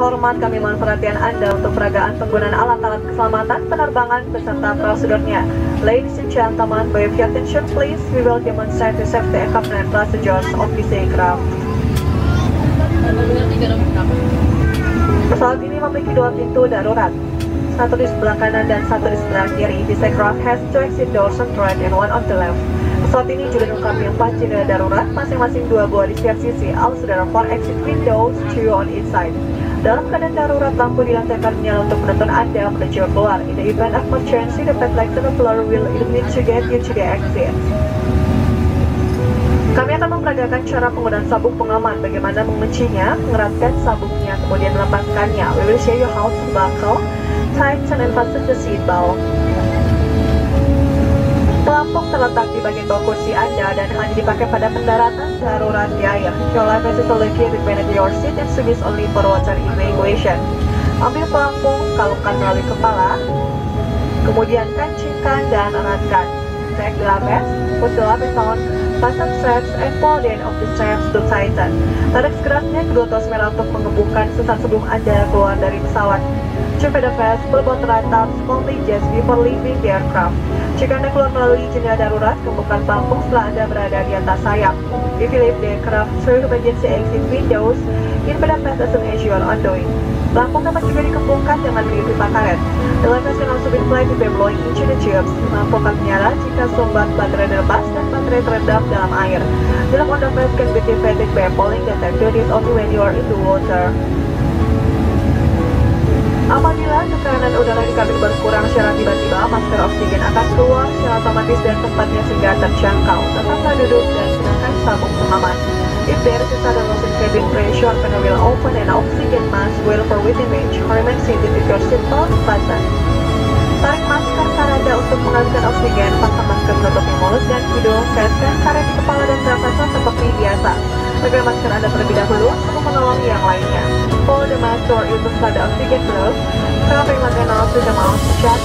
terhormat, kami mohon perhatian Anda untuk peragaan penggunaan alat-alat keselamatan penerbangan beserta prosedurnya. Ladies and gentlemen, by your attention please, we will demonstrate the safety accompanying procedures of this aircraft. Pesawat ini memiliki dua pintu darurat, satu di sebelah kanan dan satu di sebelah kiri. This aircraft has two exit doors on the right and one on the left. Pesawat ini juga dilengkapi empat jendela darurat, masing-masing dua buah di setiap sisi. Also there are four exit windows, two on each side. Dalam keadaan darurat, lampu di lantai menyala untuk menuntun Anda menuju keluar. In the event of emergency, the pet lights on floor will illuminate to get you to the exit. Kami akan memperagakan cara penggunaan sabuk pengaman, bagaimana menguncinya, mengeratkan sabuknya, kemudian melepaskannya. We will show you how to buckle, tighten, and fasten the seat Pelampung terletak di bagian bawah kursi Anda dan hanya dipakai pada pendaratan darurat di air. Your life is located beneath your seat and service only for water evacuation. Ambil pelampung, kalungkan melalui kepala, kemudian kancingkan dan eratkan. Take the lapis, put the lapis on, pasang straps, and pull the end of the straps to tighten. Tarik sekeratnya kedua tos merah untuk mengebukan sesaat sebelum Anda keluar dari pesawat. Check the vest, pull up, only just before leaving the aircraft. Jika Anda keluar melalui jendela darurat, kembangkan pelampung setelah Anda berada di atas sayap. If you leave the aircraft through emergency exit windows, in the vest as you are ongoing. Pelampung dapat juga dikembangkan dengan pipa karet. Can also be inflated by blowing into the tubes. Lampu akan menyala jika sumbat baterai lepas dan baterai terendam dalam air. Lamp on the vest can be activated by pulling the tag. Do this only when you are in the water. Apabila tekanan udara di kabin berkurang secara tiba-tiba, masker oksigen akan keluar secara otomatis dari tempatnya sehingga terjangkau. Tetaplah duduk dan gunakan sabuk pengaman. If there is a sudden loss in cabin pressure, panel will open and oxygen mask will for within range. Remain seated with your seatbelt fastened. Tarik masker karada untuk mengalirkan oksigen, pasang masker menutupi mulut dan hidung, karetkan karet di kepala dan nafasnya seperti biasa. Pakai masker Anda terlebih dahulu sebelum menolong yang lainnya. Pull the mask or use the oxygen glove. Covering a nose to the mouth, just